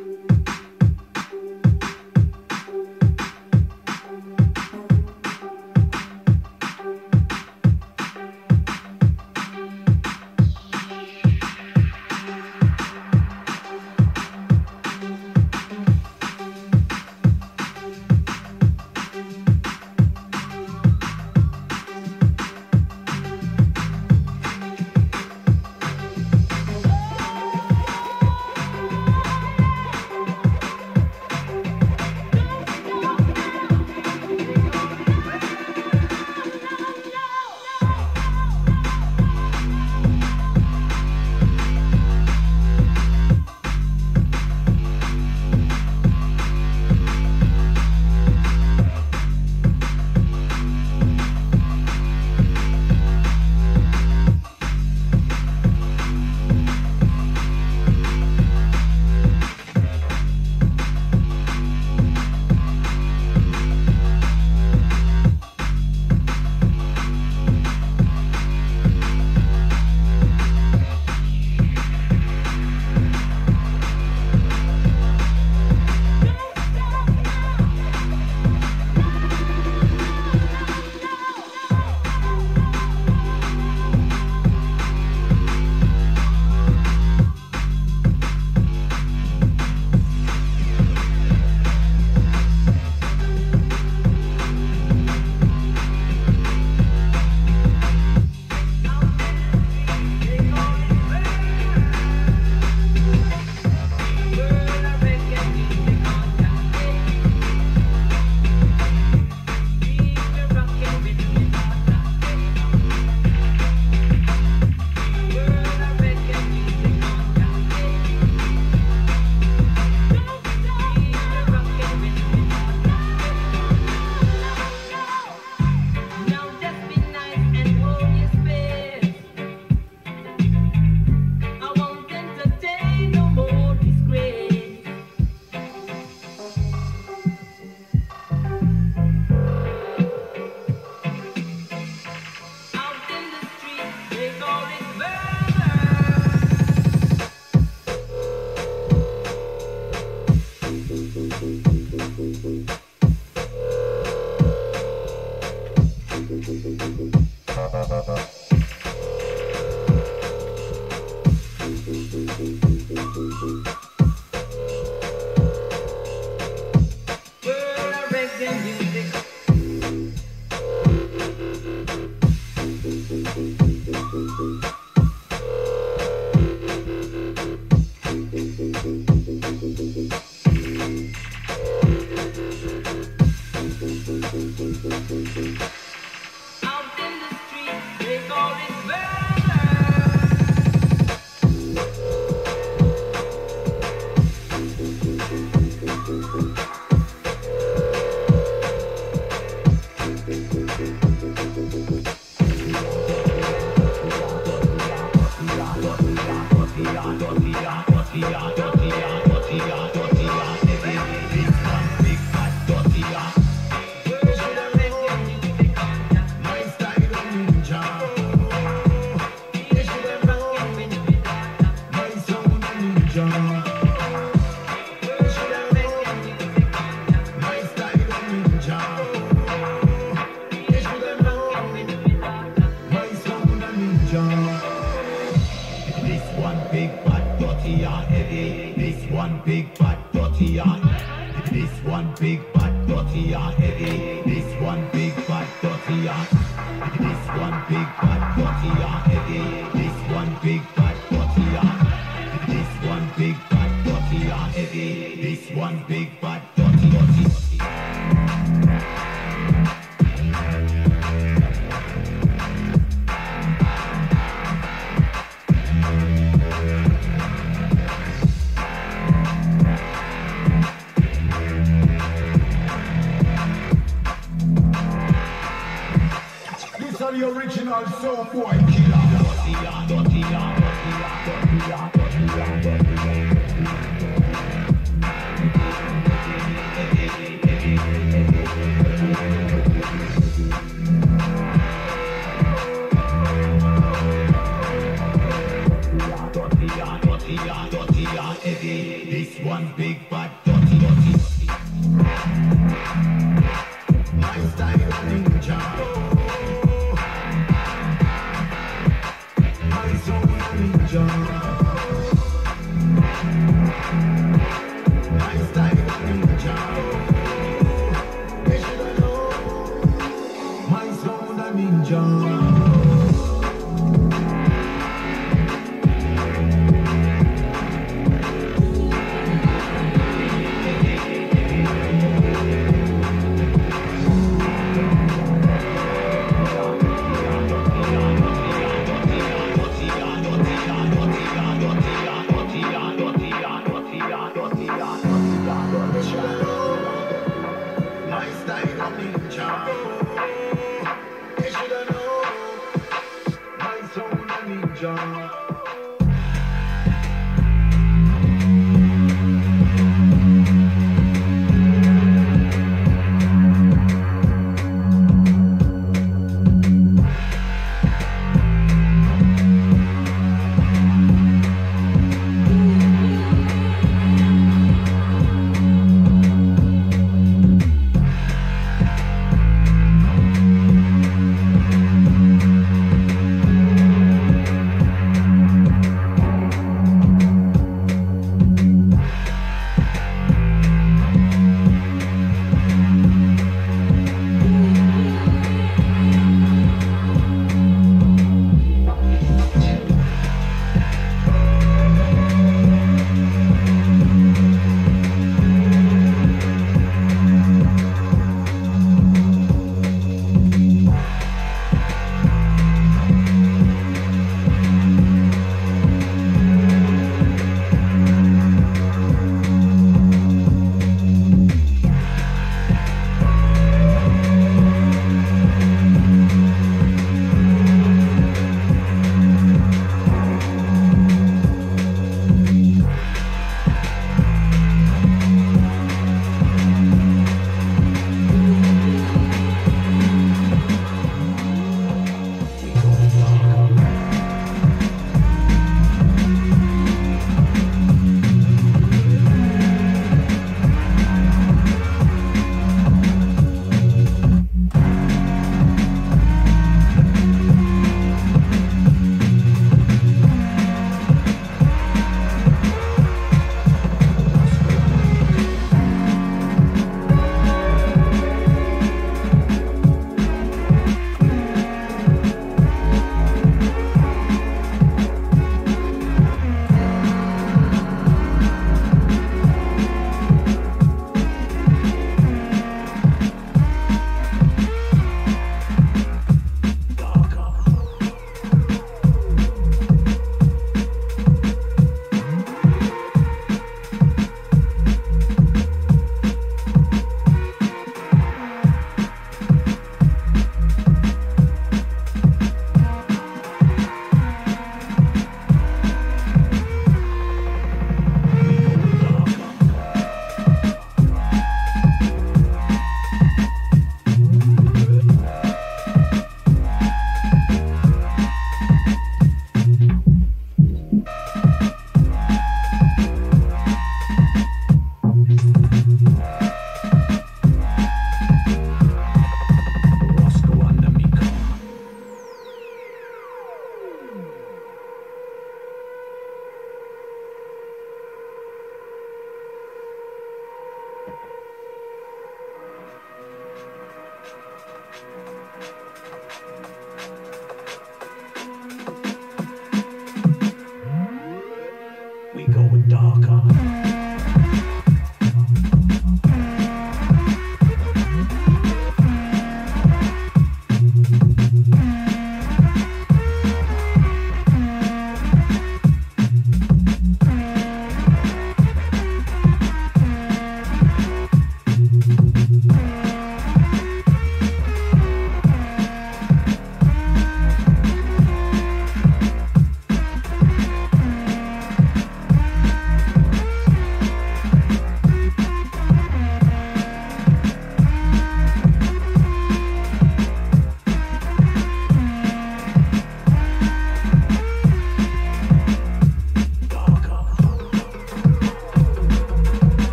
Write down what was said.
thank you dirty yard. This one big bad dirty yard heavy. original soul boy killer.